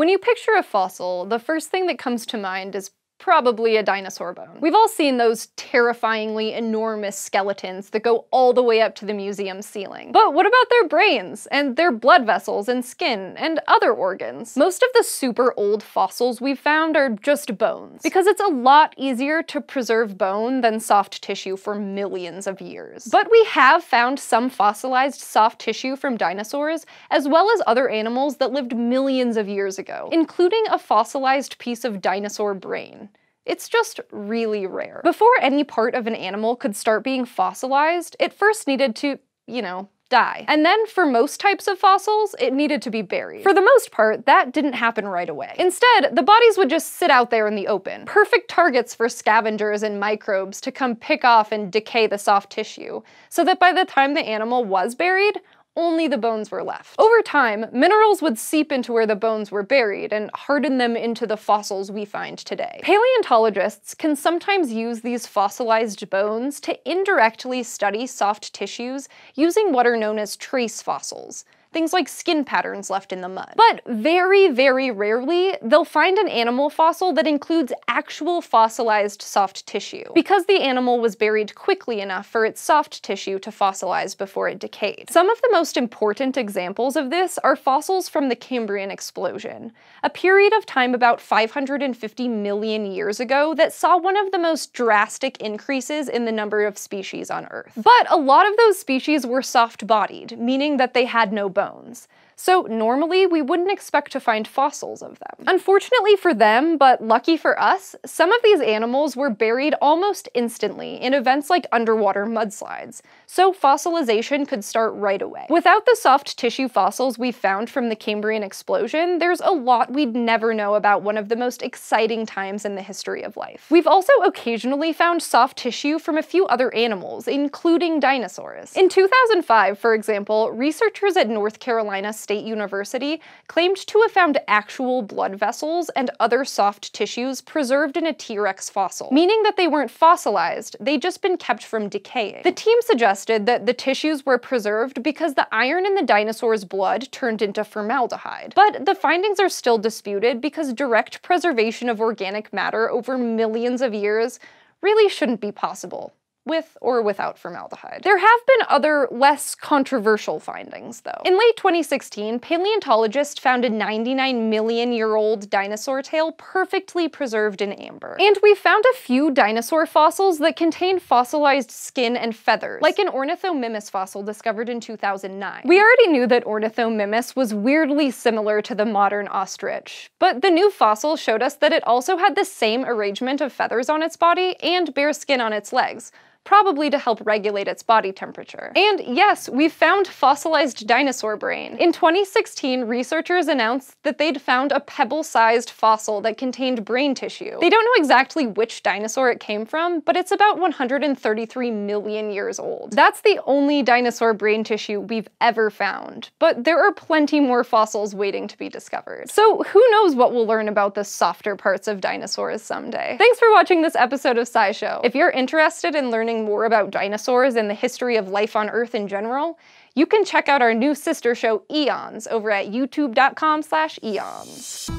When you picture a fossil, the first thing that comes to mind is probably a dinosaur bone. We've all seen those terrifyingly enormous skeletons that go all the way up to the museum ceiling. But what about their brains, and their blood vessels and skin, and other organs? Most of the super old fossils we've found are just bones, because it's a lot easier to preserve bone than soft tissue for millions of years. But we have found some fossilized soft tissue from dinosaurs, as well as other animals that lived millions of years ago, including a fossilized piece of dinosaur brain. It's just really rare. Before any part of an animal could start being fossilized, it first needed to, you know, die. And then for most types of fossils, it needed to be buried. For the most part, that didn't happen right away. Instead, the bodies would just sit out there in the open, perfect targets for scavengers and microbes to come pick off and decay the soft tissue, so that by the time the animal was buried, only the bones were left. Over time, minerals would seep into where the bones were buried and harden them into the fossils we find today. Paleontologists can sometimes use these fossilized bones to indirectly study soft tissues using what are known as trace fossils things like skin patterns left in the mud. But very, very rarely, they'll find an animal fossil that includes actual fossilized soft tissue, because the animal was buried quickly enough for its soft tissue to fossilize before it decayed. Some of the most important examples of this are fossils from the Cambrian explosion, a period of time about 550 million years ago that saw one of the most drastic increases in the number of species on Earth. But a lot of those species were soft-bodied, meaning that they had no bones bones so normally we wouldn't expect to find fossils of them. Unfortunately for them, but lucky for us, some of these animals were buried almost instantly in events like underwater mudslides, so fossilization could start right away. Without the soft tissue fossils we found from the Cambrian explosion, there's a lot we'd never know about one of the most exciting times in the history of life. We've also occasionally found soft tissue from a few other animals, including dinosaurs. In 2005, for example, researchers at North Carolina State University claimed to have found actual blood vessels and other soft tissues preserved in a T-Rex fossil, meaning that they weren't fossilized, they'd just been kept from decaying. The team suggested that the tissues were preserved because the iron in the dinosaur's blood turned into formaldehyde. But the findings are still disputed because direct preservation of organic matter over millions of years really shouldn't be possible with or without formaldehyde. There have been other, less controversial findings, though. In late 2016, paleontologists found a 99 million year old dinosaur tail perfectly preserved in amber. And we found a few dinosaur fossils that contain fossilized skin and feathers, like an Ornithomimus fossil discovered in 2009. We already knew that Ornithomimus was weirdly similar to the modern ostrich, but the new fossil showed us that it also had the same arrangement of feathers on its body and bare skin on its legs, probably to help regulate its body temperature. And yes, we've found fossilized dinosaur brain. In 2016, researchers announced that they'd found a pebble-sized fossil that contained brain tissue. They don't know exactly which dinosaur it came from, but it's about 133 million years old. That's the only dinosaur brain tissue we've ever found, but there are plenty more fossils waiting to be discovered. So who knows what we'll learn about the softer parts of dinosaurs someday. Thanks for watching this episode of SciShow. If you're interested in learning more about dinosaurs and the history of life on Earth in general, you can check out our new sister show, Eons, over at youtube.com slash eons.